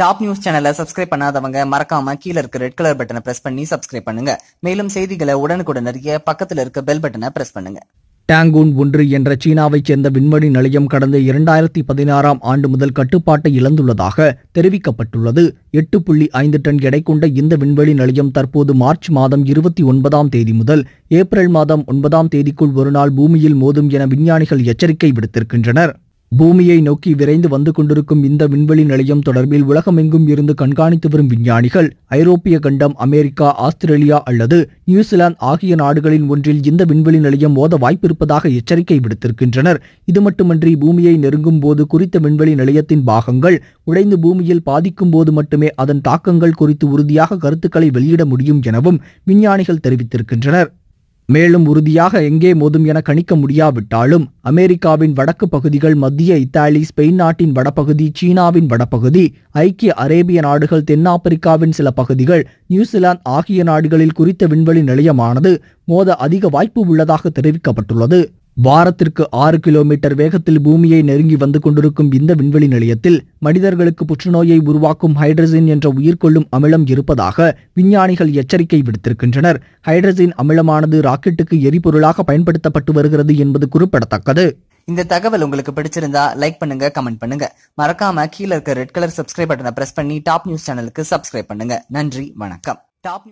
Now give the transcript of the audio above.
Top news சேனலை subscribe பண்ணாதவங்க மறக்காம கீழே இருக்க ரெட் கலர் பட்டனை பிரஸ் பண்ணி சப்ஸ்கிரைப் பண்ணுங்க. மேலும் செய்திகளை உடனுக்குடன் அறிய பக்கத்தில் இருக்க பெல் பட்டனை பிரஸ் பண்ணுங்க. டாங்கூன் ஒன்று என்ற சீனாவைச் சேர்ந்த விண்வெளி நிலையம் கடந்த இரண்டாயிரத்தி பதினாறாம் ஆண்டு முதல் கட்டுப்பாட்டை இழந்துள்ளதாக தெரிவிக்கப்பட்டுள்ளது. எட்டு புள்ளி ஐந்து டன் எடை கொண்ட இந்த விண்வெளி நிலையம் தற்போது மார்ச் மாதம் இருபத்தி ஒன்பதாம் தேதி முதல் ஏப்ரல் மாதம் ஒன்பதாம் தேதிக்குள் ஒருநாள் பூமியில் மோதும் என விஞ்ஞானிகள் எச்சரிக்கை விடுத்திருக்கின்றனர். பூமியை நோக்கி விரைந்து வந்து கொண்டிருக்கும் இந்த விண்வெளி நிலையம் தொடர்பில் உலகமெங்கும் இருந்து கண்காணித்து வரும் விஞ்ஞானிகள் ஐரோப்பிய கண்டம் அமெரிக்கா ஆஸ்திரேலியா அல்லது நியூசிலாந்து ஆகிய நாடுகளின் ஒன்றில் இந்த விண்வெளி நிலையம் மோத வாய்ப்பிருப்பதாக எச்சரிக்கை விடுத்திருக்கின்றனர். இது மட்டுமன்றி பூமியை நெருங்கும் போது குறித்த விண்வெளி நிலையத்தின் பாகங்கள் உடைந்து பூமியில் பாதிக்கும் போது மட்டுமே அதன் தாக்கங்கள் குறித்து உறுதியாக கருத்துக்களை வெளியிட முடியும் எனவும் விஞ்ஞானிகள் தெரிவித்திருக்கின்றனர். மேலும் உறுதியாக எங்கே மோதும் என கணிக்க முடியாவிட்டாலும் அமெரிக்காவின் வடக்கு பகுதிகள் மத்திய இத்தாலி ஸ்பெயின் நாட்டின் வடபகுதி சீனாவின் வடபகுதி ஐக்கிய அரேபிய நாடுகள் தென்னாப்பிரிக்காவின் சில பகுதிகள் நியூசிலாந்து ஆகிய நாடுகளில் குறித்த விண்வெளி நிலையமானது மோத அதிக வாய்ப்பு உள்ளதாக தெரிவிக்கப்பட்டுள்ளது. வாரத்திற்கு ஆறு கிலோமீட்டர் வேகத்தில் பூமியை நெருங்கி வந்து கொண்டிருக்கும் இந்த விண்வெளி நிலையத்தில் மனிதர்களுக்கு புற்றுநோயை உருவாக்கும் ஹைட்ரஜன் என்ற உயிர்கொள்ளும் அமிலம் இருப்பதாக விஞ்ஞானிகள் எச்சரிக்கை விடுத்திருக்கின்றனர். ஹைட்ரஜன் அமிலமானது ராக்கெட்டுக்கு எரிபொருளாக பயன்படுத்தப்பட்டு வருகிறது என்பது குறிப்பிடத்தக்கது. இந்த தகவல் உங்களுக்கு பிடிச்சிருந்தா லைக் பண்ணுங்க கமெண்ட் பண்ணுங்க. மறக்காம கீழே இருக்க ரெட் கலர் சப்ஸ்கிரைப் பட்டனை பிரஸ் பண்ணி டாப் நியூஸ் சேனலுக்கு சப்ஸ்கிரைப் பண்ணுங்க. நன்றி வணக்கம். டாப்